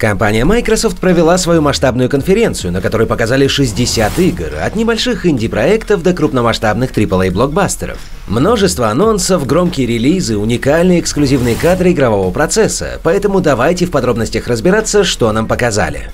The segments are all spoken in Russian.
Компания Microsoft провела свою масштабную конференцию, на которой показали 60 игр, от небольших инди-проектов до крупномасштабных AAA-блокбастеров. Множество анонсов, громкие релизы, уникальные эксклюзивные кадры игрового процесса, поэтому давайте в подробностях разбираться, что нам показали.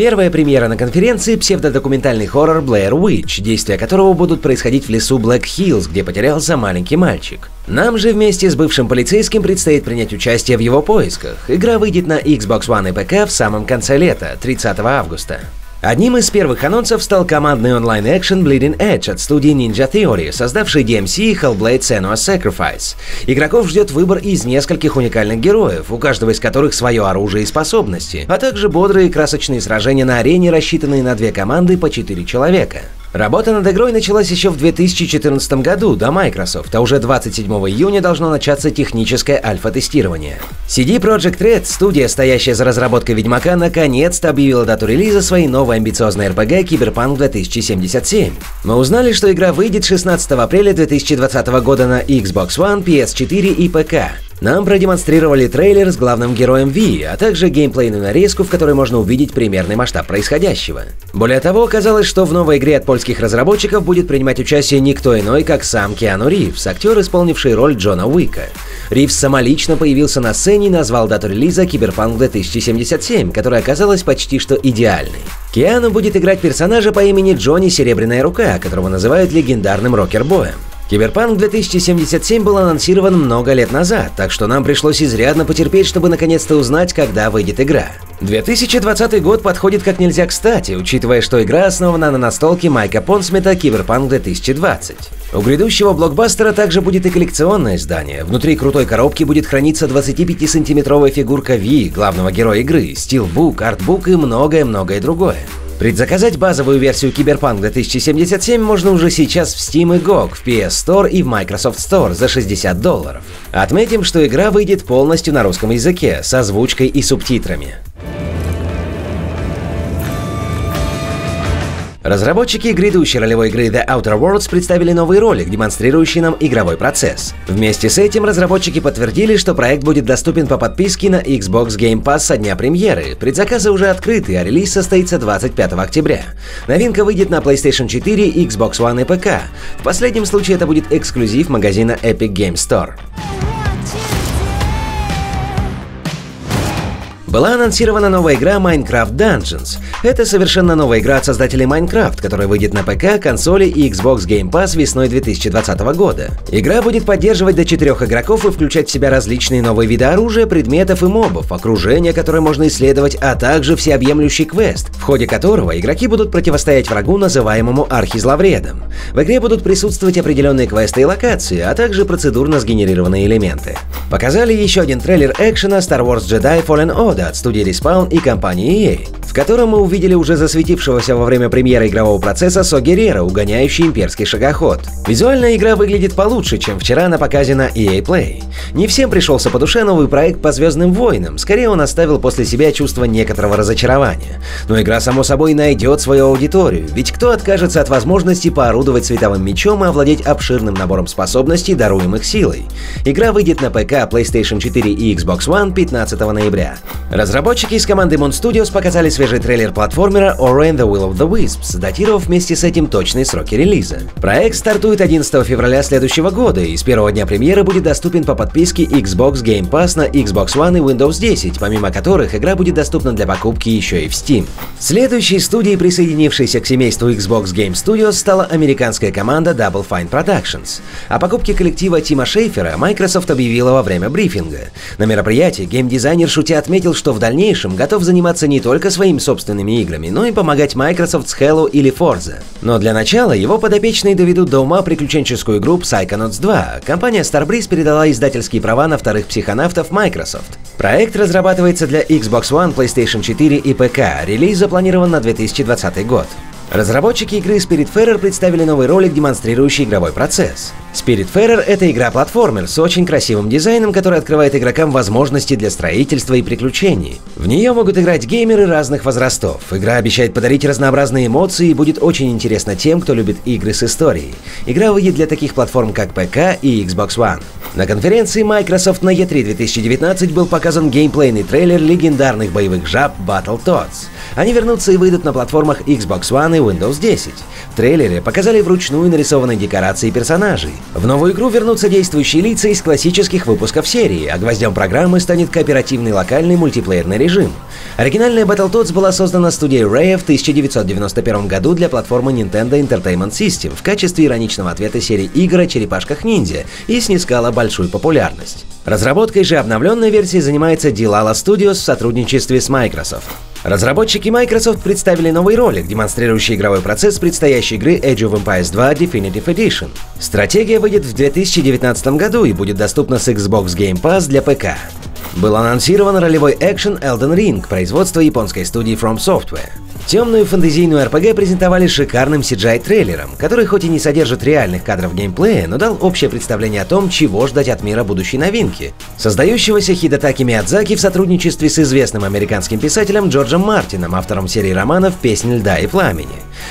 Первая премьера на конференции – псевдодокументальный хоррор Blair Witch, действия которого будут происходить в лесу Black Hills, где потерялся маленький мальчик. Нам же вместе с бывшим полицейским предстоит принять участие в его поисках. Игра выйдет на Xbox One и ПК в самом конце лета, 30 августа. Одним из первых анонсов стал командный онлайн-экшен Bleeding Edge от студии Ninja Theory, создавшей DMC и Hellblade Senua's Sacrifice. Игроков ждет выбор из нескольких уникальных героев, у каждого из которых свое оружие и способности, а также бодрые и красочные сражения на арене, рассчитанные на две команды по 4 человека. Работа над игрой началась еще в 2014 году до Microsoft, а уже 27 июня должно начаться техническое альфа-тестирование. CD Projekt Red, студия, стоящая за разработкой Ведьмака, наконец-то объявила дату релиза своей новой амбициозной RPG Cyberpunk 2077. Мы узнали, что игра выйдет 16 апреля 2020 года на Xbox One, PS4 и ПК. Нам продемонстрировали трейлер с главным героем Ви, а также геймплейную нарезку, в которой можно увидеть примерный масштаб происходящего. Более того, оказалось, что в новой игре от польских разработчиков будет принимать участие никто иной, как сам Киану Ривз, актер, исполнивший роль Джона Уика. Ривз самолично появился на сцене и назвал дату релиза Киберпанк 2077, которая оказалась почти что идеальной. Киану будет играть персонажа по имени Джонни Серебряная Рука, которого называют легендарным рокер-боем. Киберпанк 2077 был анонсирован много лет назад, так что нам пришлось изрядно потерпеть, чтобы наконец-то узнать, когда выйдет игра. 2020 год подходит как нельзя кстати, учитывая, что игра основана на настолке Майка Пондсмита Киберпанк 2020. У грядущего блокбастера также будет и коллекционное издание. Внутри крутой коробки будет храниться 25-сантиметровая фигурка Ви, главного героя игры, steelbook, артбук и многое-многое другое. Предзаказать базовую версию Cyberpunk 2077 можно уже сейчас в Steam и GOG, в PS Store и в Microsoft Store за 60 долларов. Отметим, что игра выйдет полностью на русском языке, с озвучкой и субтитрами. Разработчики грядущей ролевой игры The Outer Worlds представили новый ролик, демонстрирующий нам игровой процесс. Вместе с этим разработчики подтвердили, что проект будет доступен по подписке на Xbox Game Pass со дня премьеры. Предзаказы уже открыты, а релиз состоится 25 октября. Новинка выйдет на PlayStation 4, Xbox One и ПК. В последнем случае это будет эксклюзив магазина Epic Game Store. Была анонсирована новая игра Minecraft Dungeons. Это совершенно новая игра от создателей Minecraft, которая выйдет на ПК, консоли и Xbox Game Pass весной 2020 года. Игра будет поддерживать до четырех игроков и включать в себя различные новые виды оружия, предметов и мобов, окружение, которое можно исследовать, а также всеобъемлющий квест, в ходе которого игроки будут противостоять врагу, называемому архизловредом. В игре будут присутствовать определенные квесты и локации, а также процедурно сгенерированные элементы. Показали еще один трейлер экшена Star Wars Jedi Fallen Order, года от студии Respawn и компании EA, в котором мы увидели уже засветившегося во время премьеры игрового процесса Со Геррера, угоняющий имперский шагоход. Визуальная игра выглядит получше, чем вчера на показе на EA Play. Не всем пришелся по душе новый проект по Звездным войнам, скорее он оставил после себя чувство некоторого разочарования. Но игра, само собой, найдет свою аудиторию, ведь кто откажется от возможности поорудовать световым мечом и овладеть обширным набором способностей, даруемых силой? Игра выйдет на ПК, PlayStation 4 и Xbox One 15 ноября. Разработчики из команды Moon Studios показали свежий трейлер платформера Ori and the Will of the Wisps, датировав вместе с этим точные сроки релиза. Проект стартует 11 февраля следующего года и с первого дня премьеры будет доступен по подписке Xbox Game Pass на Xbox One и Windows 10, помимо которых игра будет доступна для покупки еще и в Steam. Следующей студией, присоединившейся к семейству Xbox Game Studios, стала американская команда Double Fine Productions. О покупке коллектива Тима Шейфера Microsoft объявила во время брифинга. На мероприятии геймдизайнер шутя отметил, что в дальнейшем готов заниматься не только своими собственными играми, но и помогать Microsoft с Halo или Forza. Но для начала его подопечные доведут до ума приключенческую игру Psychonauts 2. Компания Starbreeze передала издательские права на вторых психонавтов Microsoft. Проект разрабатывается для Xbox One, PlayStation 4 и ПК. Релиз запланирован на 2020 год. Разработчики игры Spiritfarer представили новый ролик, демонстрирующий игровой процесс. Spiritfarer — это игра-платформер с очень красивым дизайном, который открывает игрокам возможности для строительства и приключений. В нее могут играть геймеры разных возрастов. Игра обещает подарить разнообразные эмоции и будет очень интересна тем, кто любит игры с историей. Игра выйдет для таких платформ, как ПК и Xbox One. На конференции Microsoft на E3 2019 был показан геймплейный трейлер легендарных боевых жаб Battletoads. Они вернутся и выйдут на платформах Xbox One и Windows 10. В трейлере показали вручную нарисованные декорации персонажей. В новую игру вернутся действующие лица из классических выпусков серии, а гвоздем программы станет кооперативный локальный мультиплеерный режим. Оригинальная Battletoads была создана студией Rare в 1991 году для платформы Nintendo Entertainment System в качестве ироничного ответа серии игр о черепашках-ниндзя и снискала большую популярность. Разработкой же обновленной версии занимается Dilala Studios в сотрудничестве с Microsoft. Разработчики Microsoft представили новый ролик, демонстрирующий игровой процесс предстоящей игры Age of Empires 2 Definitive Edition. Стратегия выйдет в 2019 году и будет доступна с Xbox Game Pass для ПК. Был анонсирован ролевой экшен Elden Ring производства японской студии From Software. Темную фэнтезийную RPG презентовали шикарным CGI-трейлером, который хоть и не содержит реальных кадров геймплея, но дал общее представление о том, чего ждать от мира будущей новинки, создающегося Хидатаки Миядзаки в сотрудничестве с известным американским писателем Джорджем Мартином, автором серии романов «Песнь льда и пламени».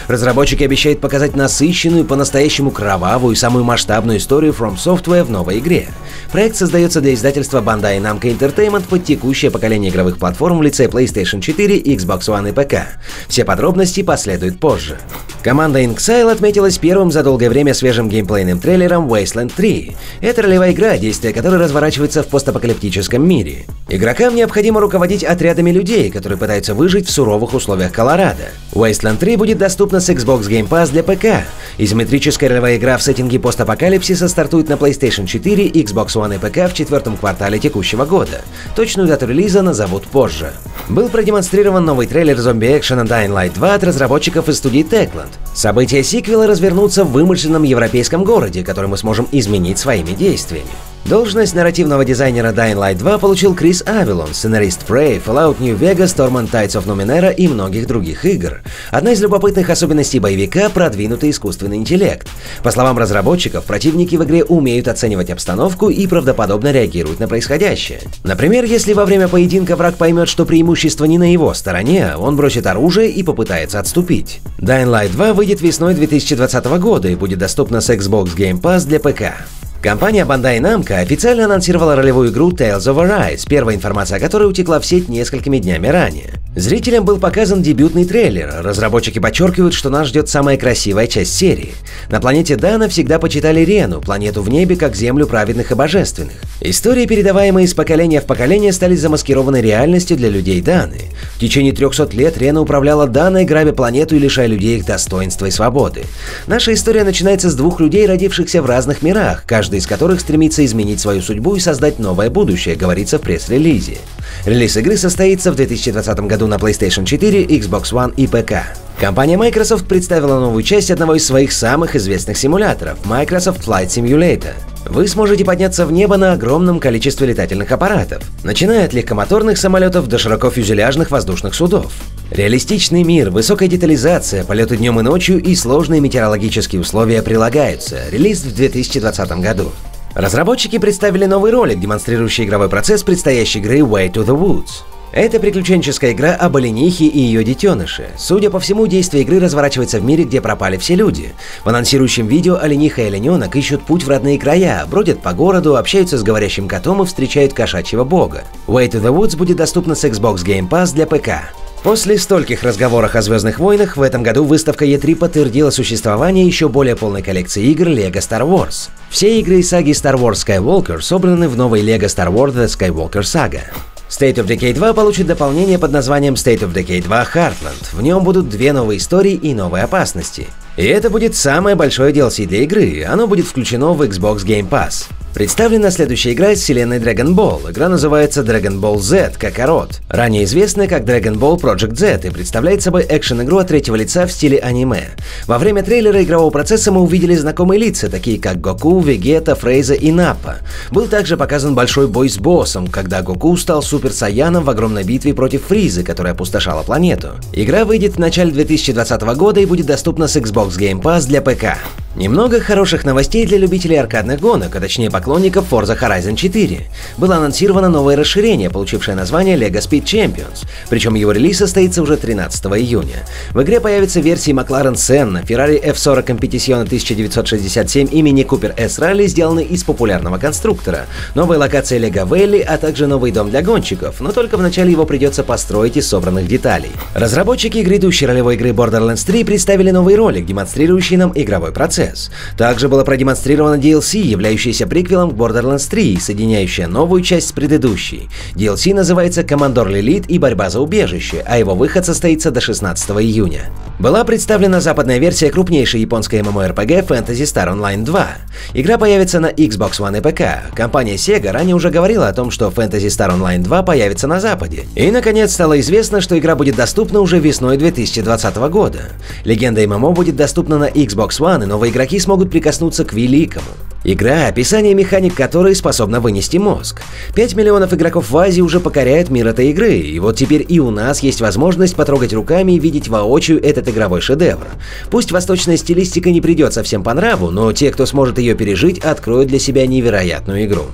Разработчики обещают показать насыщенную, по-настоящему кровавую и самую масштабную историю From Software в новой игре. Проект создается для издательства Bandai Namco Entertainment под текущее поколение игровых платформ в лице PlayStation 4, Xbox One и ПК. Все подробности последуют позже. Команда Inxile отметилась первым за долгое время свежим геймплейным трейлером Wasteland 3. Это ролевая игра, действие которой разворачивается в постапокалиптическом мире. Игрокам необходимо руководить отрядами людей, которые пытаются выжить в суровых условиях Колорадо. Wasteland 3 будет доступна с Xbox Game Pass для ПК. Изометрическая ролевая игра в сеттинге постапокалипсиса стартует на PlayStation 4, Xbox One и ПК в четвертом квартале текущего года. Точную дату релиза назовут позже. Был продемонстрирован новый трейлер зомби-экшена Dying Light 2 от разработчиков из студии Techland. События сиквела развернутся в вымышленном европейском городе, который мы сможем изменить своими действиями. Должность нарративного дизайнера Dying Light 2 получил Крис Авилон, сценарист Prey, Fallout New Vegas, Torment Tides of Numenera и многих других игр. Одна из любопытных особенностей боевика – продвинутый искусственный интеллект. По словам разработчиков, противники в игре умеют оценивать обстановку и правдоподобно реагируют на происходящее. Например, если во время поединка враг поймет, что преимущество не на его стороне, он бросит оружие и попытается отступить. Dying Light 2 выйдет весной 2020 года и будет доступна с Xbox Game Pass для ПК. Компания Bandai Namco официально анонсировала ролевую игру Tales of Arise, первая информация о которой утекла в сеть несколькими днями ранее. Зрителям был показан дебютный трейлер. Разработчики подчеркивают, что нас ждет самая красивая часть серии. На планете Дана всегда почитали Рену, планету в небе как землю праведных и божественных. Истории, передаваемые из поколения в поколение, стали замаскированной реальностью для людей Даны. В течение 300 лет Рена управляла Даной, грабя планету и лишая людей их достоинства и свободы. Наша история начинается с двух людей, родившихся в разных мирах, каждый из которых стремится изменить свою судьбу и создать новое будущее, говорится в пресс-релизе. Релиз игры состоится в 2020 году на PlayStation 4, Xbox One и ПК. Компания Microsoft представила новую часть одного из своих самых известных симуляторов – Microsoft Flight Simulator. Вы сможете подняться в небо на огромном количестве летательных аппаратов, начиная от легкомоторных самолетов до широкофюзеляжных воздушных судов. Реалистичный мир, высокая детализация, полеты днем и ночью и сложные метеорологические условия прилагаются. Релиз в 2020 году. Разработчики представили новый ролик, демонстрирующий игровой процесс предстоящей игры Way to the Woods. Это приключенческая игра об оленихе и ее детеныше. Судя по всему, действие игры разворачивается в мире, где пропали все люди. В анонсирующем видео олениха и олененок ищут путь в родные края, бродят по городу, общаются с говорящим котом и встречают кошачьего бога. Way to the Woods будет доступна с Xbox Game Pass для ПК. После стольких разговоров о Звездных войнах, в этом году выставка E3 подтвердила существование еще более полной коллекции игр LEGO Star Wars. Все игры из саги Star Wars Skywalker собраны в новой LEGO Star Wars The Skywalker Saga. State of Decay 2 получит дополнение под названием State of Decay 2 Heartland. В нем будут две новые истории и новые опасности. И это будет самое большое DLC для игры, оно будет включено в Xbox Game Pass. Представлена следующая игра из вселенной Dragon Ball. Игра называется Dragon Ball Z, Кокорот, ранее известная как Dragon Ball Project Z и представляет собой экшен-игру от третьего лица в стиле аниме. Во время трейлера игрового процесса мы увидели знакомые лица, такие как Гоку, Вегета, Фрейза и Наппа. Был также показан большой бой с боссом, когда Гоку стал Супер Саяном в огромной битве против Фризы, которая опустошала планету. Игра выйдет в начале 2020 года и будет доступна с Xbox Game Pass для ПК. Немного хороших новостей для любителей аркадных гонок, а точнее поклонников Forza Horizon 4. Было анонсировано новое расширение, получившее название LEGO Speed Champions, причем его релиз состоится уже 13 июня. В игре появятся версии McLaren Senna, Ferrari F40 Competizione 1967 и Mini Cooper S Rally, сделаны из популярного конструктора, новая локация LEGO Valley, а также новый дом для гонщиков, но только вначале его придется построить из собранных деталей. Разработчики грядущей ролевой игры Borderlands 3 представили новый ролик, демонстрирующий нам игровой процесс. Progress. Также было продемонстрировано DLC, являющееся приквелом к Borderlands 3, соединяющая новую часть с предыдущей. DLC называется Командор Лилит и Борьба за убежище, а его выход состоится до 16 июня. Была представлена западная версия крупнейшей японской MMORPG Fantasy Star Online 2. Игра появится на Xbox One и ПК. Компания Sega ранее уже говорила о том, что Fantasy Star Online 2 появится на Западе. И, наконец, стало известно, что игра будет доступна уже весной 2020 года. Легенда ММО будет доступна на Xbox One, и новые игроки смогут прикоснуться к великому. Игра, описание механик которой способна вынести мозг. 5 миллионов игроков в Азии уже покоряют мир этой игры, и вот теперь и у нас есть возможность потрогать руками и видеть воочию этот игровой шедевр. Пусть восточная стилистика не придет совсем по нраву, но те, кто сможет ее пережить, откроют для себя невероятную игру.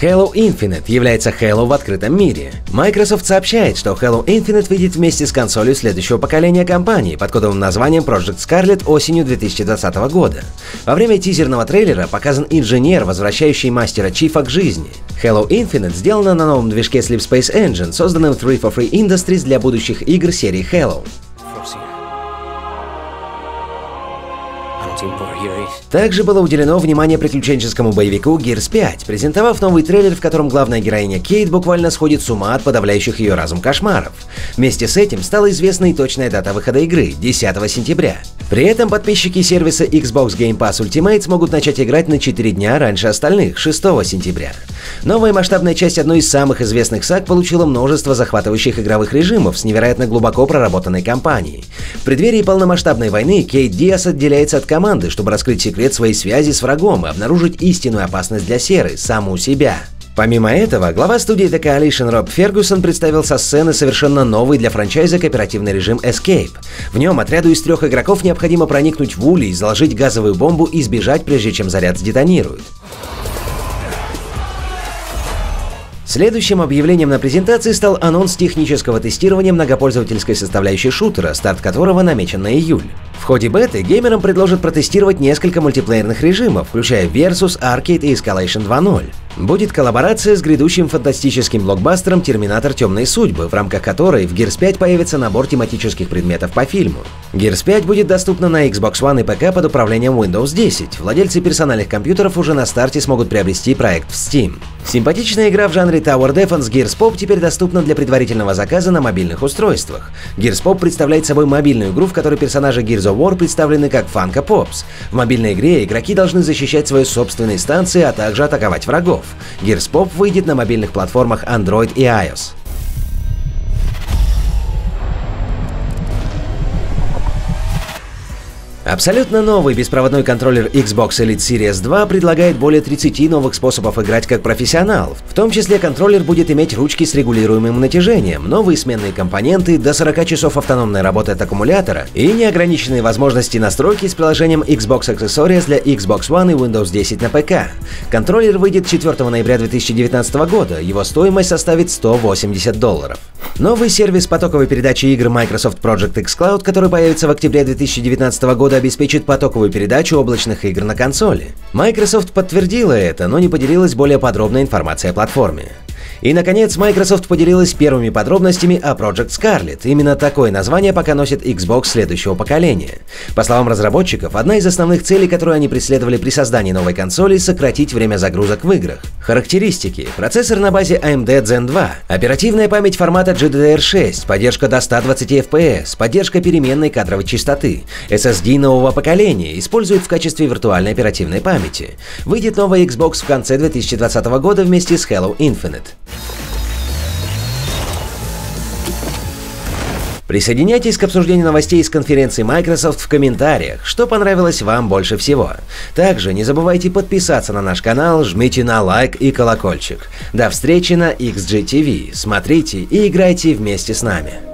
Halo Infinite является Halo в открытом мире. Microsoft сообщает, что Halo Infinite выйдет вместе с консолью следующего поколения компании под кодовым названием Project Scarlet осенью 2020 года. Во время тизерного трейлера показан инженер, возвращающий мастера Чифа к жизни. Halo Infinite сделана на новом движке Sleep Space Engine, созданном 3 for Free Industries для будущих игр серии Halo. Также было уделено внимание приключенческому боевику Gears 5, презентовав новый трейлер, в котором главная героиня Кейт буквально сходит с ума от подавляющих ее разум кошмаров. Вместе с этим стала известна и точная дата выхода игры – 10 сентября. При этом подписчики сервиса Xbox Game Pass Ultimate смогут начать играть на 4 дня раньше остальных – 6 сентября. Новая масштабная часть одной из самых известных саг получила множество захватывающих игровых режимов с невероятно глубоко проработанной кампанией. В преддверии полномасштабной войны Кейт Диас отделяется от команды, чтобы раскрыть секрет своей связи с врагом и обнаружить истинную опасность для Серы, саму себя. Помимо этого, глава студии The Coalition Роб Фергюсон представил со сцены совершенно новый для франчайза кооперативный режим Escape. В нем отряду из трех игроков необходимо проникнуть в улей, заложить газовую бомбу и сбежать, прежде чем заряд сдетонирует. Следующим объявлением на презентации стал анонс технического тестирования многопользовательской составляющей шутера, старт которого намечен на июль. В ходе беты геймерам предложат протестировать несколько мультиплеерных режимов, включая Versus, Arcade и Escalation 2.0. Будет коллаборация с грядущим фантастическим блокбастером «Терминатор. Темные судьбы», в рамках которой в Gears 5 появится набор тематических предметов по фильму. Gears 5 будет доступна на Xbox One и ПК под управлением Windows 10. Владельцы персональных компьютеров уже на старте смогут приобрести проект в Steam. Симпатичная игра в жанре Tower Defense Gears Pop теперь доступна для предварительного заказа на мобильных устройствах. Gears Pop представляет собой мобильную игру, в которой персонажи Gears of War представлены как Funko Pops. В мобильной игре игроки должны защищать свои собственные станции, а также атаковать врагов. Gears Pop выйдет на мобильных платформах Android и iOS. Абсолютно новый беспроводной контроллер Xbox Elite Series 2 предлагает более 30 новых способов играть как профессионал. В том числе контроллер будет иметь ручки с регулируемым натяжением, новые сменные компоненты, до 40 часов автономной работы от аккумулятора и неограниченные возможности настройки с приложением Xbox Accessories для Xbox One и Windows 10 на ПК. Контроллер выйдет 4 ноября 2019 года, его стоимость составит 180 долларов. Новый сервис потоковой передачи игр Microsoft Project xCloud, который появится в октябре 2019 года, обеспечит потоковую передачу облачных игр на консоли. Microsoft подтвердила это, но не поделилась более подробной информацией о платформе. И, наконец, Microsoft поделилась первыми подробностями о Project Scarlet. Именно такое название пока носит Xbox следующего поколения. По словам разработчиков, одна из основных целей, которую они преследовали при создании новой консоли – сократить время загрузок в играх. Характеристики. Процессор на базе AMD Zen 2, оперативная память формата GDDR6, поддержка до 120 FPS, поддержка переменной кадровой частоты, SSD нового поколения, используют в качестве виртуальной оперативной памяти. Выйдет новая Xbox в конце 2020 года вместе с Halo Infinite. Присоединяйтесь к обсуждению новостей из конференции Microsoft в комментариях, что понравилось вам больше всего. Также не забывайте подписаться на наш канал, жмите на лайк и колокольчик. До встречи на XGTV. Смотрите и играйте вместе с нами.